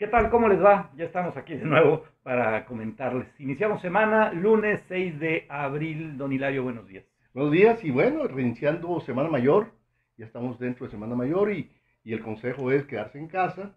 ¿Qué tal? ¿Cómo les va? Ya estamos aquí de nuevo para comentarles. Iniciamos semana, lunes 6 de abril. Don Hilario, buenos días. Buenos días y bueno, reiniciando Semana Mayor. Ya estamos dentro de Semana Mayor y, y el consejo es quedarse en casa.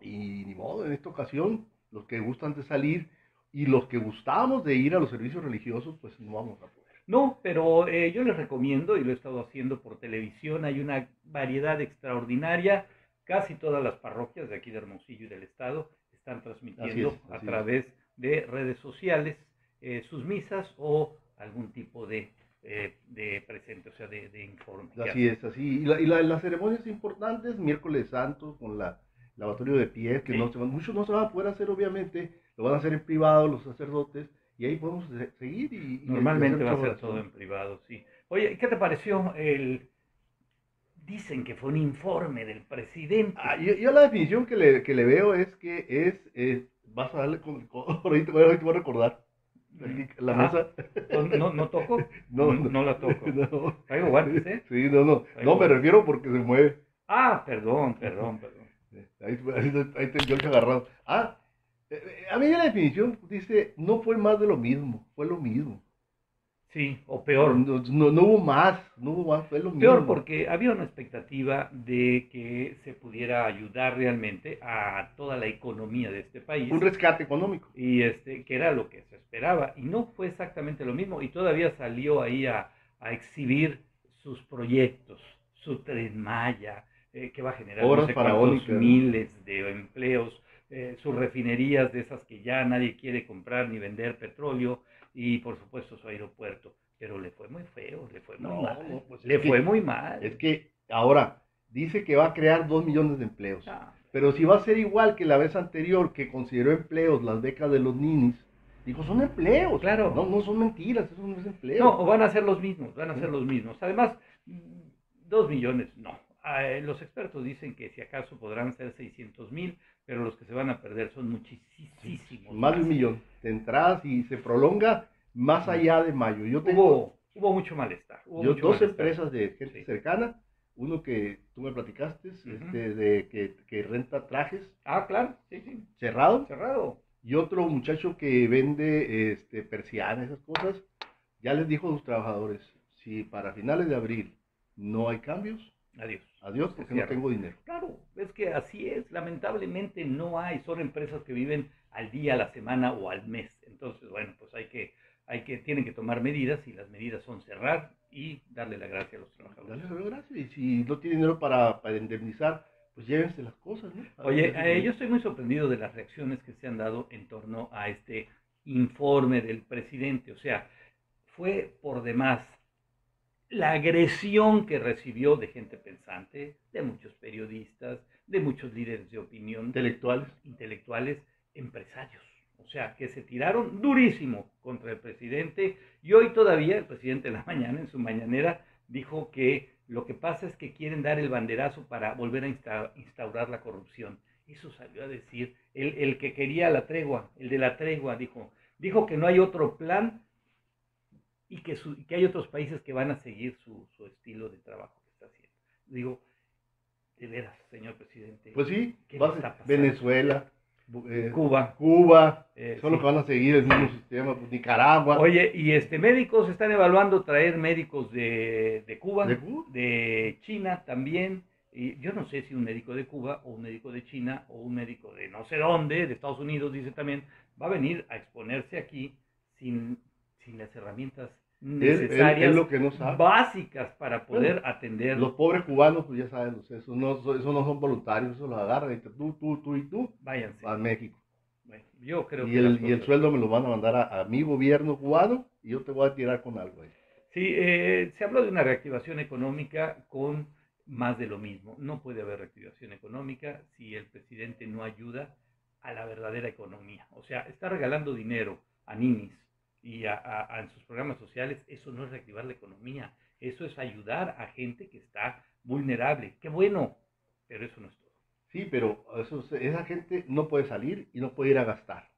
Y ni modo, en esta ocasión, los que gustan de salir y los que gustamos de ir a los servicios religiosos, pues no vamos a poder. No, pero eh, yo les recomiendo, y lo he estado haciendo por televisión, hay una variedad extraordinaria casi todas las parroquias de aquí de Hermosillo y del Estado están transmitiendo Así es, así a través de redes sociales eh, sus misas o algún tipo de, eh, de presente, o sea, de, de informe. Así es, así. Y, la- y la- las ceremonias importantes, miércoles santo, con la lavatorio de pies, que Sí. no se van, muchos no se van a poder hacer, obviamente, lo van a hacer en privado los sacerdotes, y ahí podemos se- seguir y... y Normalmente hacer va a ser todo en privado, sí. Oye, ¿qué te pareció el... Dicen que fue un informe del presidente. Ah, yo, yo la definición que le, que le veo es que es, es- vas a darle con codo, ahorita, ahorita te voy a recordar, la Ajá. mesa, ¿No, no, no toco? no, no, no, la toco. no. Traigo guantes, ¿eh? Sí, no, no, Ahí no, me refiero porque se mueve, Ah, perdón, perdón, perdón. ahí, ahí, ahí te yo agarrado. Ah, eh, eh, a mí la definición dice, no fue más de lo mismo, fue lo mismo. Sí, o peor. No, no, no hubo más, no hubo más, fue lo mismo. Peor porque había una expectativa de que se pudiera ayudar realmente a toda la economía de este país. Un rescate económico. y este, que era lo que se esperaba. Y no fue exactamente lo mismo. Y todavía salió ahí a, a exhibir sus proyectos, su Tren Maya, eh, que va a generar Obras no sé cuántos faraónicas, ¿no? miles de empleos, eh, sus refinerías de esas que ya nadie quiere comprar ni vender petróleo, y por supuesto su aeropuerto. Pero le fue muy feo, le fue muy No, mal. no, pues le es que- fue muy mal. Es que ahora dice que va a crear dos millones de empleos. Ah, Pero si va a ser igual que la vez anterior que consideró empleos las becas de los ninis, dijo, son empleos. Claro. No, no son mentiras, eso no es empleo. No, o van a ser los mismos, van a ser los mismos. Además, mm, dos millones, no. Ah, eh, los expertos dicen que si acaso podrán ser 600 mil, pero los que se van a perder son muchísimos. Más de un millón de entradas y se prolonga más allá de mayo. Yo tengo Hubo, hubo mucho malestar. hubo yo mucho dos malestar. empresas de gente Sí. cercana, uno que tú me platicaste, Ujú. este, de que, que renta trajes Ah, claro, sí, sí. cerrado, Cerrado. y otro muchacho que vende este, persianas, esas cosas, ya les dijo a sus trabajadores, si para finales de abril no hay cambios, Adiós. adiós porque no tengo dinero. Claro, es que así es. Lamentablemente no hay. Son empresas que viven al día, a la semana o al mes. Entonces, bueno, pues hay que, hay que, tienen que tomar medidas y las medidas son cerrar y darle la gracia a los trabajadores. Dale, dale, gracias. Y si no tiene dinero para, para indemnizar, pues llévense las cosas, ¿no? Oye, A eh, yo estoy muy sorprendido de las reacciones que se han dado en torno a este informe del presidente. O sea, fue por demás la agresión que recibió de gente pensante, de muchos periodistas, de muchos líderes de opinión, intelectuales. intelectuales, empresarios. O sea, que se tiraron durísimo contra el presidente y hoy todavía el presidente en la mañana, en su mañanera, dijo que lo que pasa es que quieren dar el banderazo para volver a insta- instaurar la corrupción. Eso salió a decir el, el que quería la tregua, el de la tregua, dijo, dijo que no hay otro plan y que, su- y que hay otros países que van a seguir su, su estilo de trabajo que está haciendo. Digo, de veras, señor presidente. Pues sí. Venezuela, eh, Cuba. Cuba, eh, son los sí. que van a seguir el mismo sistema, pues, Nicaragua. Oye, y este médicos están evaluando traer médicos de, de Cuba, ¿De Cuba? de China también. Y yo no sé si un médico de Cuba o un médico de China o un médico de no sé dónde, de Estados Unidos, dice también, va a venir a exponerse aquí sin, sin las herramientas Es- es- necesarias, es lo que no sabe. básicas para poder Bueno, atender. Los pobres cubanos, pues ya saben, esos no, esos no son voluntarios, esos los agarran y tú, tú, tú y tú Váyanse. a México. Bueno, yo creo Y que el, y el sueldo me lo van a mandar a, a mi gobierno cubano y yo te voy a tirar con algo ahí. Sí, eh, se habló de una reactivación económica con más de lo mismo. No puede haber reactivación económica si el presidente no ayuda a la verdadera economía. O sea, está regalando dinero a ninis y a, a- a- en sus programas sociales. Eso no es reactivar la economía. Eso es ayudar a gente que está vulnerable. Qué bueno, pero eso no es todo. Sí, pero eso, esa gente no puede salir y no puede ir a gastar.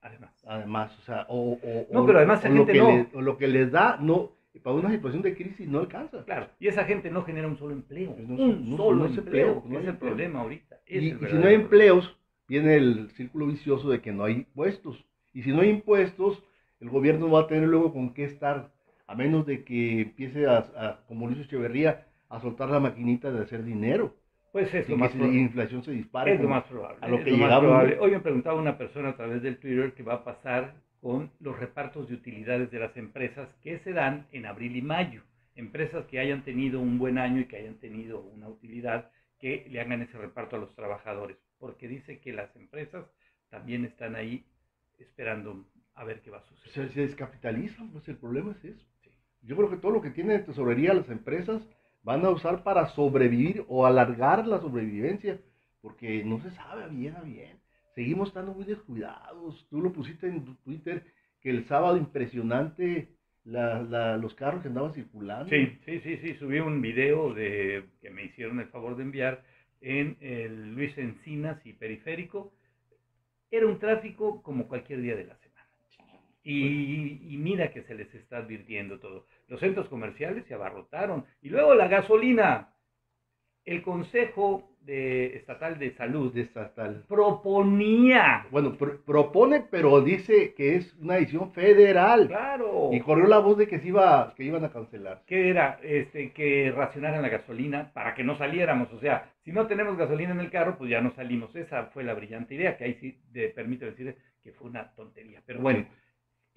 Además. Además, o sea, o, o- No, o- pero además esa o lo gente que no. o lo que les da, no, para una situación de crisis no alcanza. Claro, y esa gente no genera un solo empleo. Pues no- un no- solo no empleo, empleo, no es el empleo. problema ahorita. es Y, y si no hay empleos, viene el círculo vicioso de que no hay impuestos. Y si no hay impuestos, el gobierno va a tener luego con qué estar, a menos de que empiece a, como Luis Echeverría, a soltar la maquinita de hacer dinero. Pues es lo más probable. La inflación se dispara. Es lo más probable. A lo que Hoy me preguntaba una persona a través del Twitter qué va a pasar con los repartos de utilidades de las empresas que se dan en abril y mayo. Empresas que hayan tenido un buen año y que hayan tenido una utilidad, que le hagan ese reparto a los trabajadores. Porque dice que las empresas también están ahí esperando a ver qué va a suceder. Se, descapitalizan, pues el problema es eso. Yo creo que todo lo que tiene de tesorería las empresas van a usar para sobrevivir o alargar la sobrevivencia, porque no se sabe bien a bien. Seguimos estando muy descuidados. Tú lo pusiste en tu Twitter que el sábado impresionante los carros que andaban circulando. Sí, sí, sí, sí. Subí un video de, que me hicieron el favor de enviar en el Luis Encinas y Periférico. Era un tráfico como cualquier día de la semana. Y, y, mira que se les está advirtiendo todo. Los centros comerciales se abarrotaron. Y luego la gasolina. El Consejo de, Estatal de Salud de estatal. proponía. Bueno, propone, pero dice que es una decisión federal. Claro. Y corrió la voz de que se iba, que iban a cancelar. Que era este, que racionaran la gasolina para que no saliéramos. O sea, si no tenemos gasolina en el carro, pues ya no salimos. Esa fue la brillante idea, que ahí sí de, permito decir que fue una tontería. Pero bueno,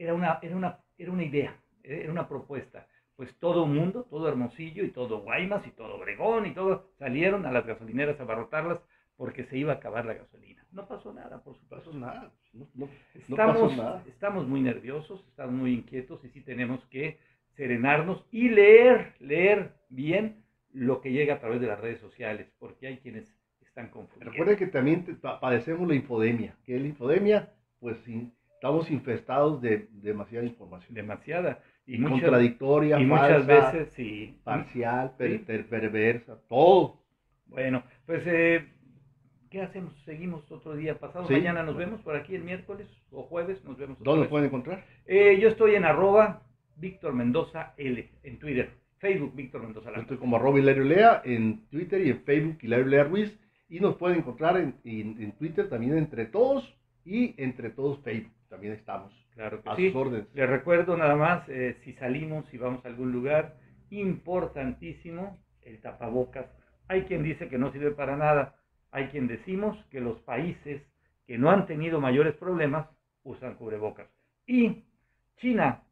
era, una, era, una, era una idea, era una propuesta pues todo mundo, todo Hermosillo y todo Guaymas y todo Obregón y todo salieron a las gasolineras a abarrotarlas porque se iba a acabar la gasolina. No pasó nada, por supuesto. nada. estamos, estamos muy nerviosos, estamos muy inquietos y sí tenemos que serenarnos y leer, leer bien lo que llega a través de las redes sociales, porque hay quienes están confundidos. Recuerden que también padecemos la infodemia, que la infodemia, pues estamos infestados de demasiada información. Demasiada y contradictoria, y muchas veces sí. parcial, perversa, todo. Bueno, pues eh, ¿qué hacemos? Seguimos otro día pasado. Mañana nos vemos por aquí el miércoles o jueves. Nos vemos. ¿Dónde nos pueden encontrar? Eh, yo estoy en arroba Víctor Mendoza L en Twitter. Facebook Víctor Mendoza Yo estoy como arroba Hilario Lea en Twitter y en Facebook Hilario Lea Ruiz. Y nos pueden encontrar en, en Twitter también entre todos y entre todos Facebook. También estamos. Claro que sí. Les recuerdo nada más, eh, si salimos y vamos a algún lugar, importantísimo el tapabocas. Hay quien dice que no sirve para nada. Hay quien decimos que los países que no han tenido mayores problemas usan cubrebocas. Y China,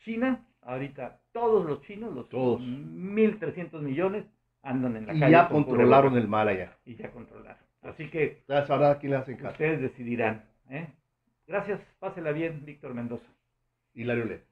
China, ahorita todos los chinos, los todos. 1.300 millones, andan en la y calle. Y ya controlaron el mal allá. Y ya controlaron. Así que ya sabrá quién le hacen caso. Ustedes decidirán. ¿eh? Gracias, pásela bien, Víctor Mendoza. Hilario Le.